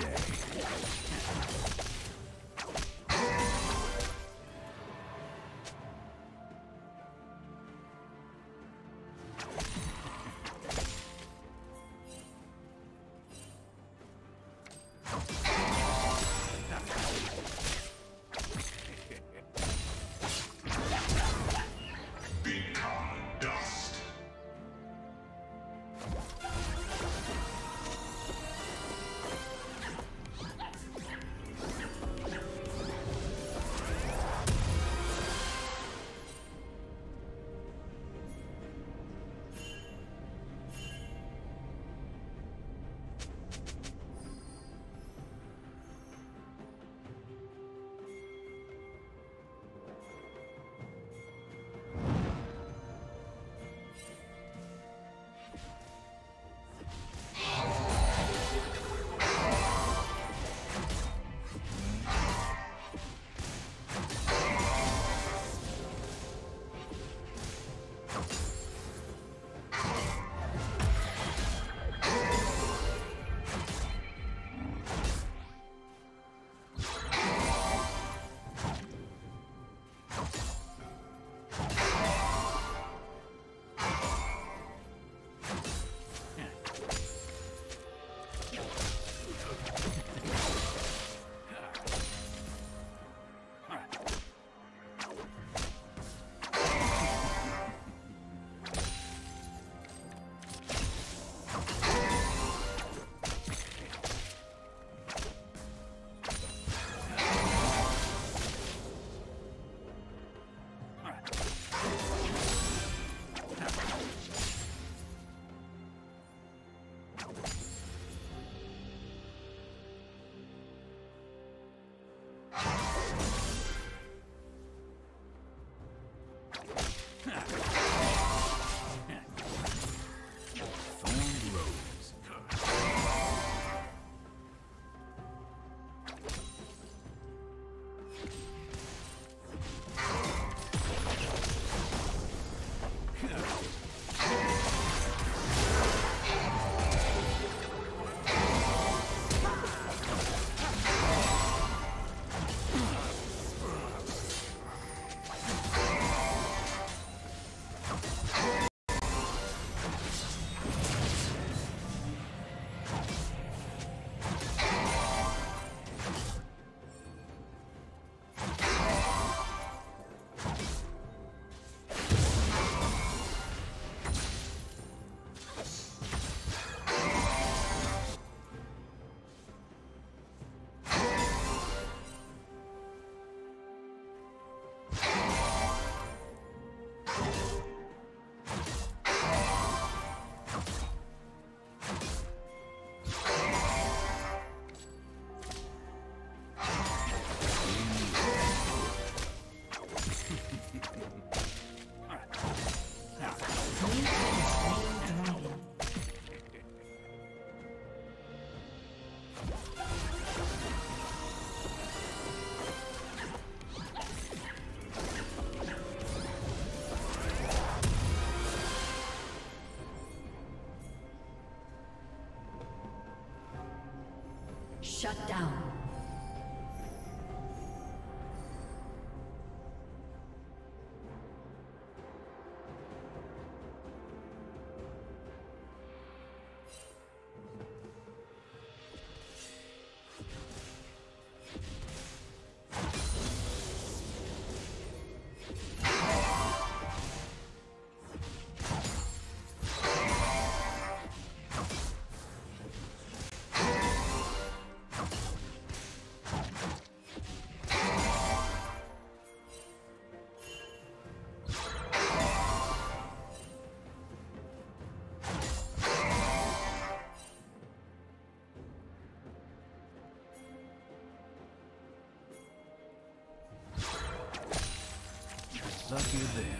day. Shut down. Lucky there.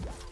Yeah.